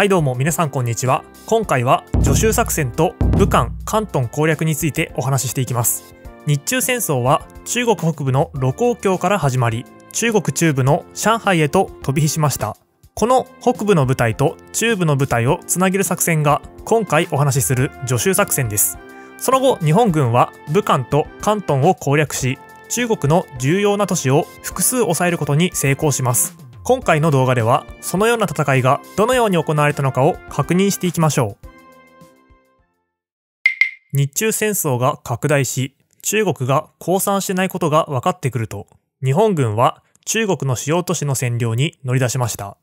はいどうも皆さんこんにちは。今回は徐州作戦と武漢関東攻略についてお話ししていきます。日中戦争は中国北部の盧溝橋から始まり中国中部の上海へと飛び火しました。この北部の部隊と中部の部隊をつなげる作戦が今回お話しする徐州作戦です。その後日本軍は武漢と関東を攻略し中国の重要な都市を複数抑えることに成功します。今回の動画ではそのような戦いがどのように行われたのかを確認していきましょう。日中戦争が拡大し中国が降参してないことが分かってくると日本軍は中国の主要都市の占領に乗り出しました。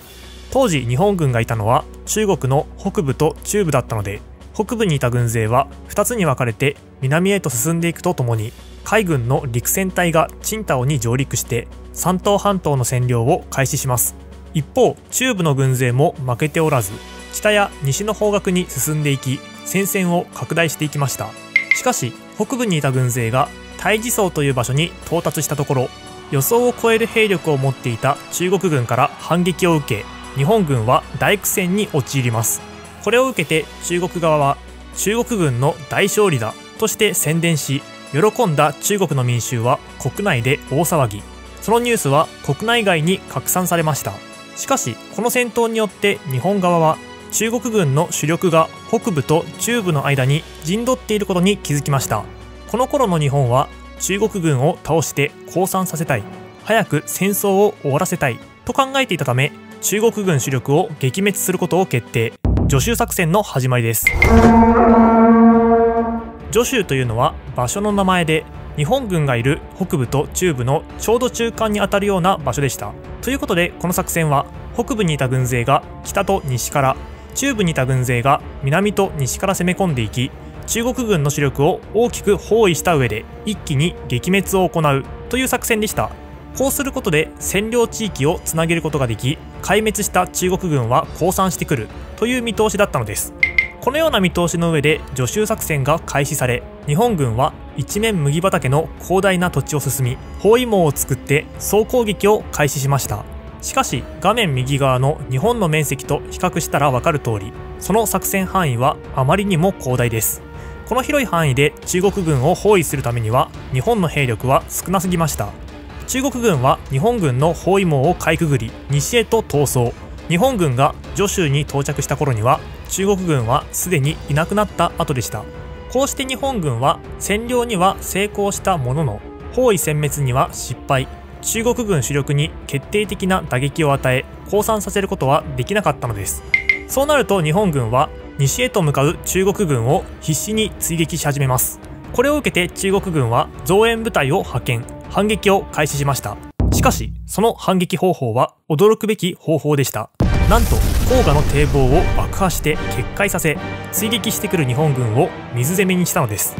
当時日本軍がいたのは中国の北部と中部だったので北部にいた軍勢は2つに分かれて南へと進んでいくとともに海軍の陸戦隊が青島に上陸して山東半島の占領を開始します。一方中部の軍勢も負けておらず北や西の方角に進んでいき戦線を拡大していきました。しかし北部にいた軍勢が大治層という場所に到達したところ予想を超える兵力を持っていた中国軍から反撃を受け日本軍は大苦戦に陥ります。これを受けて中国側は中国軍の大勝利だとして宣伝し喜んだ中国の民衆は国内で大騒ぎ。そのニュースは国内外に拡散されました。しかしこの戦闘によって日本側は中国軍の主力が北部と中部の間に陣取っていることに気づきました。この頃の日本は中国軍を倒して降参させたい。早く戦争を終わらせたい。と考えていたため中国軍主力を撃滅することを決定。徐州作戦の始まりです。徐州というのは場所の名前で日本軍がいる北部と中部のちょうど中間にあたるような場所でした。ということでこの作戦は北部にいた軍勢が北と西から中部にいた軍勢が南と西から攻め込んでいき中国軍の主力を大きく包囲した上で一気に撃滅を行うという作戦でした。こうすることで占領地域をつなげることができ壊滅した中国軍は降参してくるという見通しだったのです。このような見通しの上で徐州作戦が開始され日本軍は一面麦畑の広大な土地を進み包囲網を作って総攻撃を開始しました。しかし画面右側の日本の面積と比較したらわかる通りその作戦範囲はあまりにも広大です。この広い範囲で中国軍を包囲するためには日本の兵力は少なすぎました。中国軍は日本軍の包囲網をかいくぐり西へと逃走。日本軍が徐州に到着した頃には中国軍はすでにいなくなった後でした。こうして日本軍は占領には成功したものの包囲殲滅には失敗。中国軍主力に決定的な打撃を与え降参させることはできなかったのです。そうなると日本軍は西へと向かう中国軍を必死に追撃し始めます。これを受けて中国軍は増援部隊を派遣。反撃を開始しました。しかしその反撃方法は驚くべき方法でした。なんと黄河の堤防を爆破して決壊させ追撃してくる日本軍を水攻めにしたのです。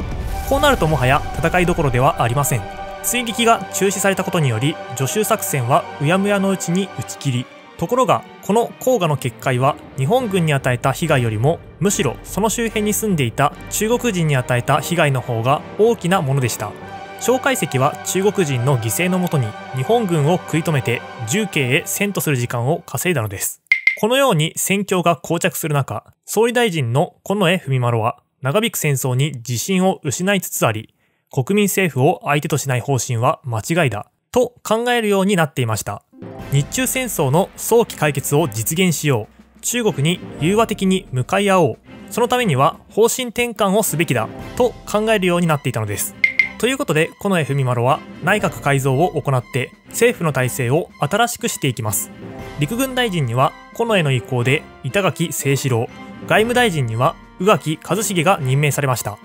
こうなるともはや戦いどころではありません。追撃が中止されたことにより徐州作戦はうやむやのうちに打ち切り。ところがこの黄河の決壊は日本軍に与えた被害よりもむしろその周辺に住んでいた中国人に与えた被害の方が大きなものでした。蒋介石は中国人の犠牲のもとに日本軍を食い止めて重慶へ遷都する時間を稼いだのです。このように戦況が膠着する中総理大臣の近衛文丸は長引く戦争に自信を失いつつあり国民政府を相手としない方針は間違いだと考えるようになっていました。日中戦争の早期解決を実現しよう。中国に融和的に向かい合おう。そのためには方針転換をすべきだと考えるようになっていたのです。ということで近衛文丸は内閣改造を行って政府の体制を新しくしていきます。陸軍大臣には近衛の意向で板垣清志郎。外務大臣には宇垣一茂が任命されました。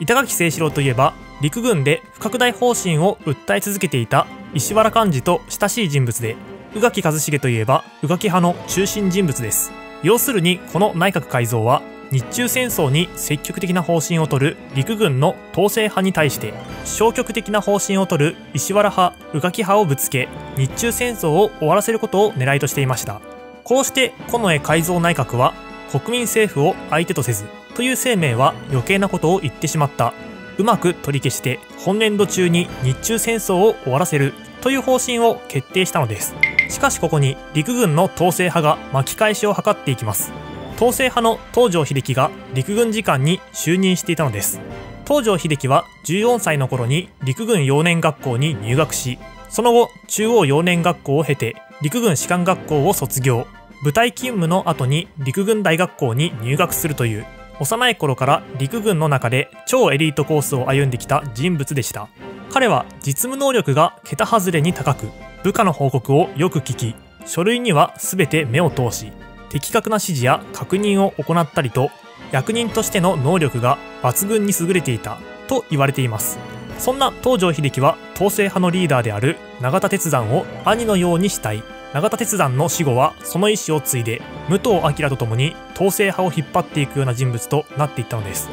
板垣清志郎といえば陸軍で不拡大方針を訴え続けていた石原幹事と親しい人物で宇垣一茂といえば宇垣派の中心人物です。要するにこの内閣改造は日中戦争に積極的な方針を取る陸軍の統制派に対して消極的な方針を取る石原派宇垣派をぶつけ日中戦争を終わらせることを狙いとしていました。こうして近衛改造内閣は国民政府を相手とせずという声明は余計なことを言ってしまった。うまく取り消して本年度中に日中戦争を終わらせるという方針を決定したのです。しかしここに陸軍の統制派が巻き返しを図っていきます。統制派の東条英機が陸軍次官に就任していたのです。東条英機は14歳の頃に陸軍幼年学校に入学しその後中央幼年学校を経て陸軍士官学校を卒業。部隊勤務の後に陸軍大学校に入学するという幼い頃から陸軍の中で超エリートコースを歩んできた人物でした。彼は実務能力が桁外れに高く部下の報告をよく聞き書類には全て目を通し的確な指示や確認を行ったりと役人としての能力が抜群に優れていたと言われています。そんな東条英機は統制派のリーダーである永田鉄山を兄のようにしたい。永田鉄山の死後はその意思を継いで武藤明と共に統制派を引っ張っていくような人物となっていったのです。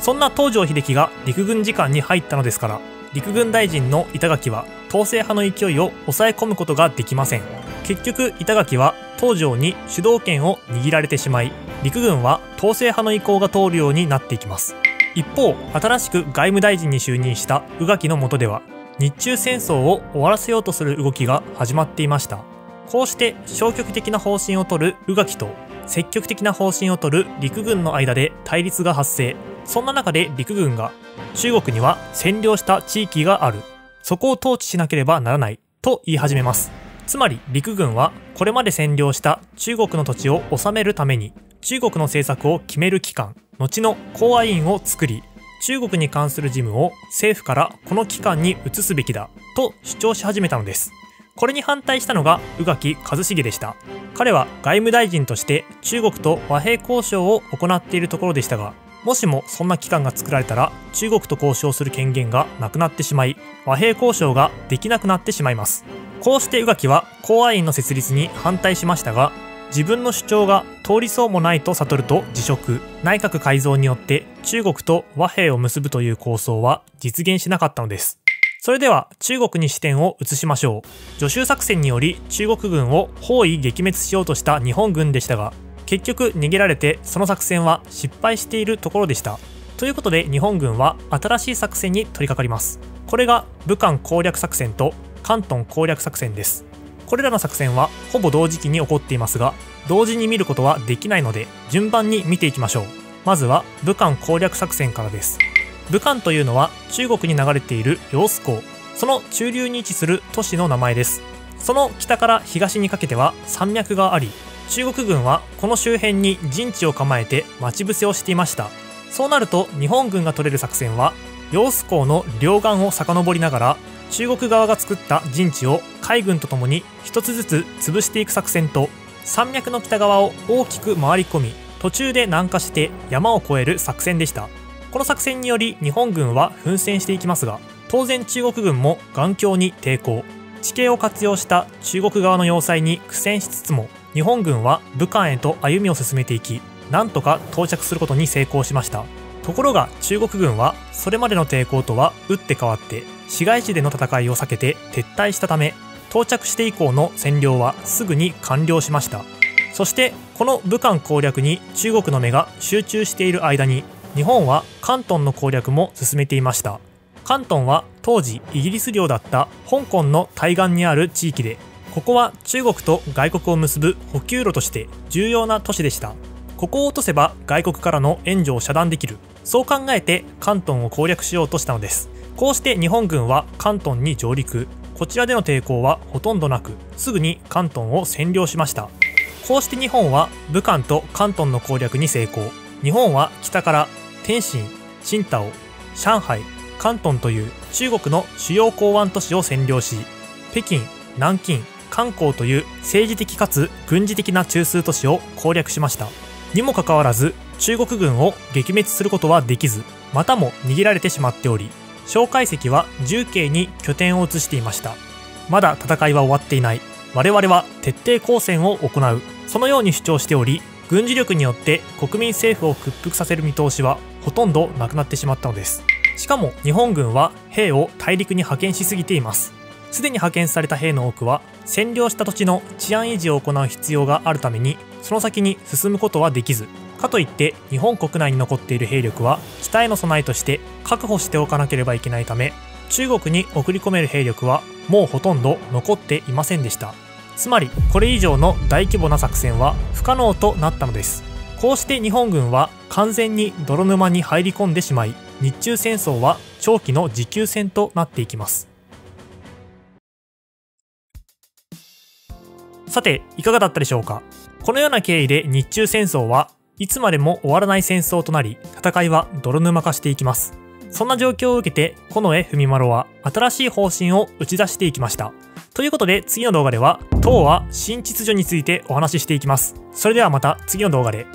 そんな東条英機が陸軍次官に入ったのですから陸軍大臣の板垣は統制派の勢いを抑え込むことができません。結局板垣は東条に主導権を握られてしまい陸軍は統制派の意向が通るようになっていきます。一方新しく外務大臣に就任した宇垣の下では日中戦争を終わらせようとする動きが始まっていました。こうして消極的な方針を取る宇垣と積極的な方針を取る陸軍の間で対立が発生。そんな中で陸軍が中国には占領した地域がある。そこを統治しなければならないと言い始めます。つまり陸軍はこれまで占領した中国の土地を治めるために中国の政策を決める機関後の公安院を作り中国に関する事務を政府からこの機関に移すべきだと主張し始めたのです。これに反対したのが宇垣一茂でした。彼は外務大臣として中国と和平交渉を行っているところでしたがもしもそんな機関が作られたら中国と交渉する権限がなくなってしまい和平交渉ができなくなってしまいます。こうして宇垣は公安院の設立に反対しましたが自分の主張が通りそうもないと悟ると辞職内閣改造によって中国と和平を結ぶという構想は実現しなかったのです。それでは中国に視点を移しましょう。徐州作戦により中国軍を包囲撃滅しようとした日本軍でしたが結局逃げられてその作戦は失敗しているところでした。ということで日本軍は新しい作戦に取り掛かります。これが武漢攻略作戦と関東攻略作戦です。これらの作戦はほぼ同時期に起こっていますが同時に見ることはできないので順番に見ていきましょう。まずは武漢攻略作戦からです。武漢というのは中国に流れている揚子江。その中流に位置する都市の名前です。その北から東にかけては山脈があり中国軍はこの周辺に陣地を構えて待ち伏せをしていました。そうなると日本軍が取れる作戦は揚子江の両岸を遡りながら中国側が作った陣地を海軍とともに一つずつ潰していく作戦と山脈の北側を大きく回り込み途中で南下して山を越える作戦でした。この作戦により日本軍は奮戦していきますが当然中国軍も頑強に抵抗。地形を活用した中国側の要塞に苦戦しつつも日本軍は武漢へと歩みを進めていきなんとか到着することに成功しました。ところが中国軍はそれまでの抵抗とは打って変わって市街地での戦いを避けて撤退したため到着して以降の占領はすぐに完了しました。そしてこの武漢攻略に中国の目が集中している間に日本は関東の攻略も進めていました。関東は当時イギリス領だった香港の対岸にある地域でここは中国と外国を結ぶ補給路として重要な都市でした。ここを落とせば外国からの援助を遮断できる。そう考えて関東を攻略しようとしたのです。こうして日本軍は関東に上陸。こちらでの抵抗はほとんどなくすぐに関東を占領しました。こうして日本は武漢と関東の攻略に成功。日本は北から天津青島上海関東という中国の主要港湾都市を占領し北京南京韓国という政治的かつ軍事的な中枢都市を攻略しました。にもかかわらず中国軍を撃滅することはできずまたも逃げられてしまっており蒋介石は重慶に拠点を移していました。まだ戦いは終わっていない。我々は徹底抗戦を行う。そのように主張しており軍事力によって国民政府を屈服させる見通しはほとんどなくなってしまったのです。しかも日本軍は兵を大陸に派遣しすぎています。すでに派遣された兵の多くは占領した土地の治安維持を行う必要があるためにその先に進むことはできずかといって日本国内に残っている兵力は北への備えとして確保しておかなければいけないため中国に送り込める兵力はもうほとんど残っていませんでした。つまりこれ以上の大規模な作戦は不可能となったのです。こうして日本軍は完全に泥沼に入り込んでしまい日中戦争は長期の持久戦となっていきます。さていかがだったでしょうか？このような経緯で日中戦争はいつまでも終わらない戦争となり戦いは泥沼化していきます。そんな状況を受けて近衛文丸は新しい方針を打ち出していきました。ということで次の動画では東亜新秩序についてお話ししていきます。それではまた次の動画で。